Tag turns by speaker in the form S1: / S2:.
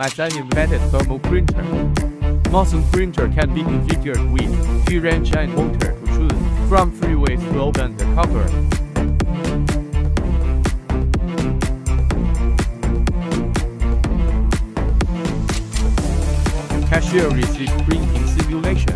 S1: as an embedded thermal printer. Masung printer can be configured with two range and motor to choose from three ways to open the cover. Cashier receipt printing simulation.